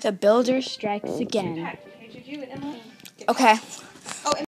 The builder strikes again. Okay,